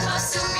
i'm Because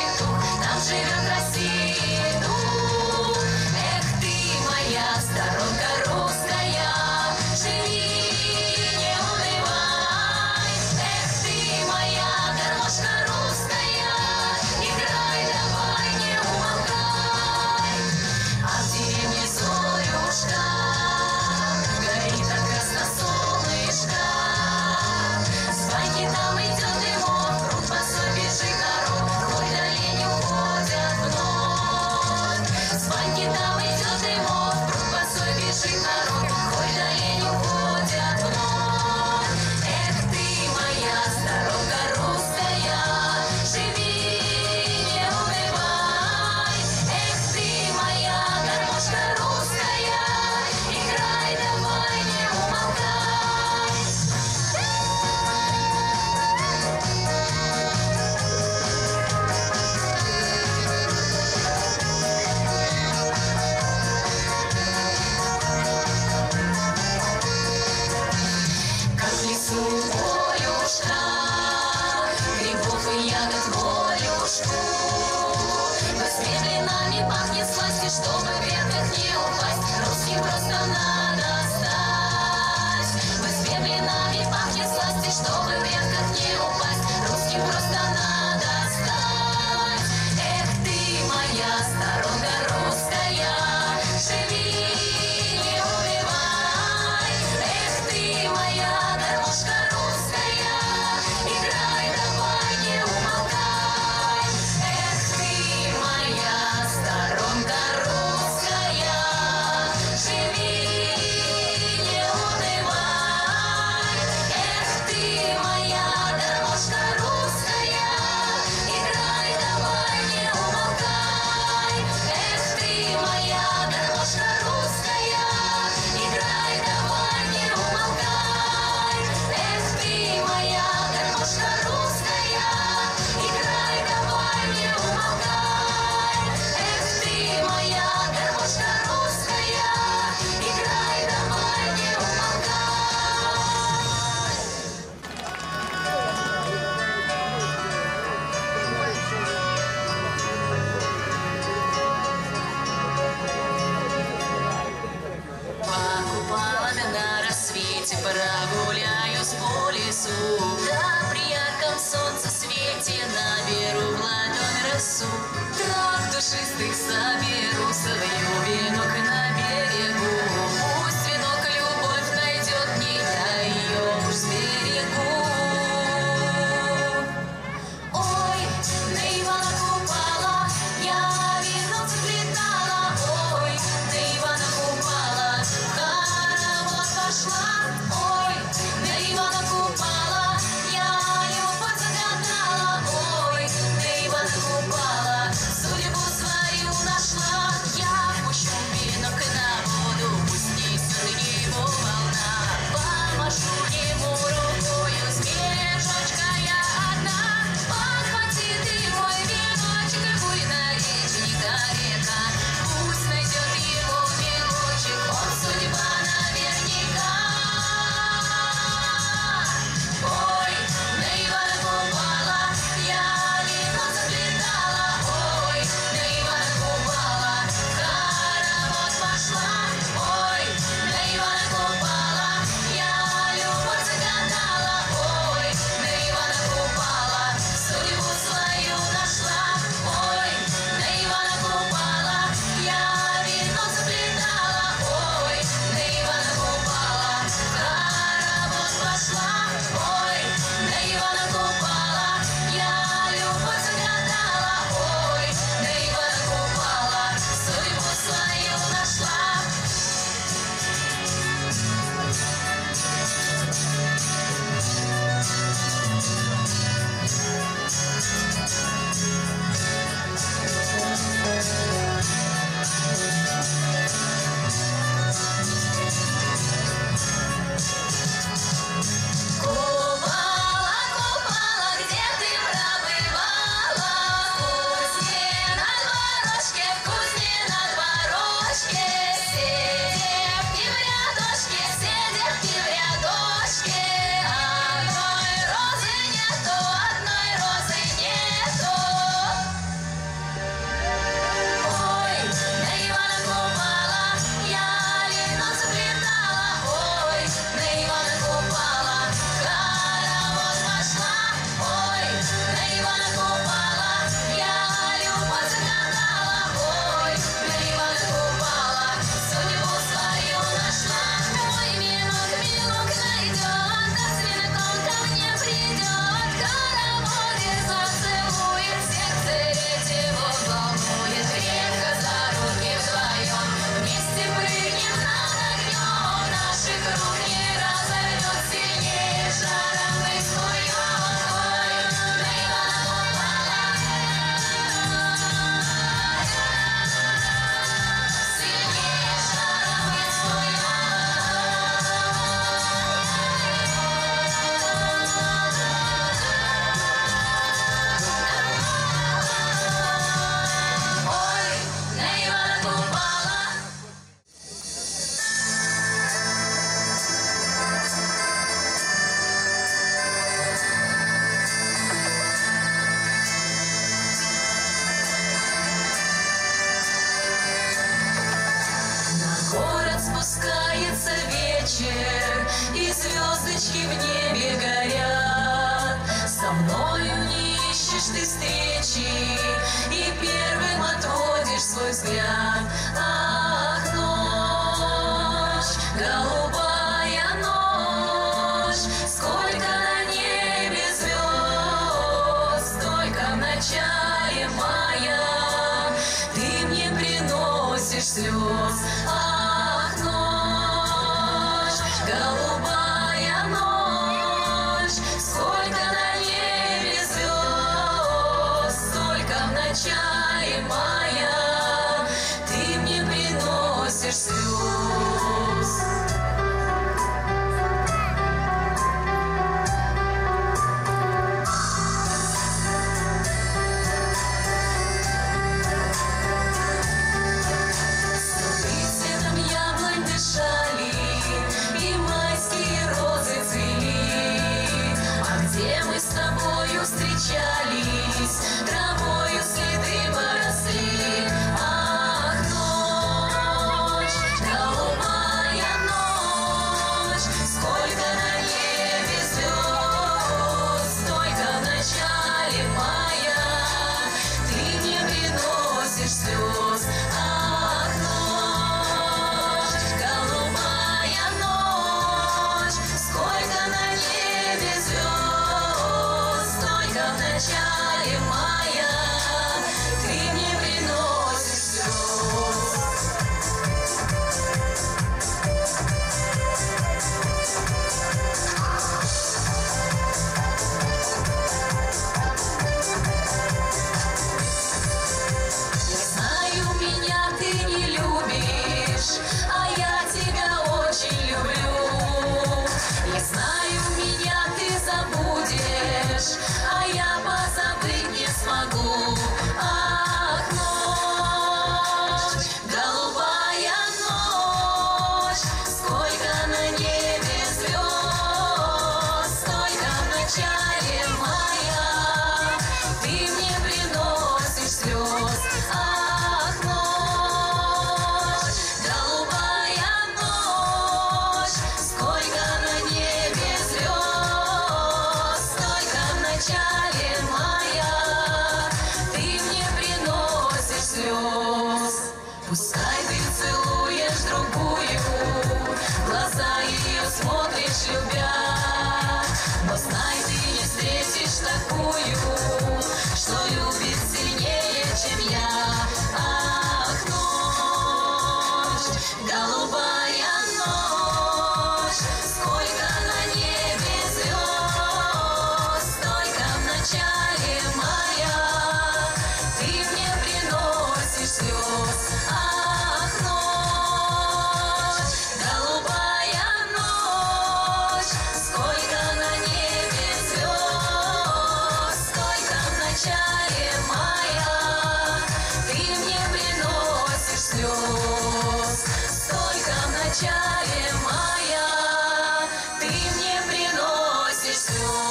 Oh.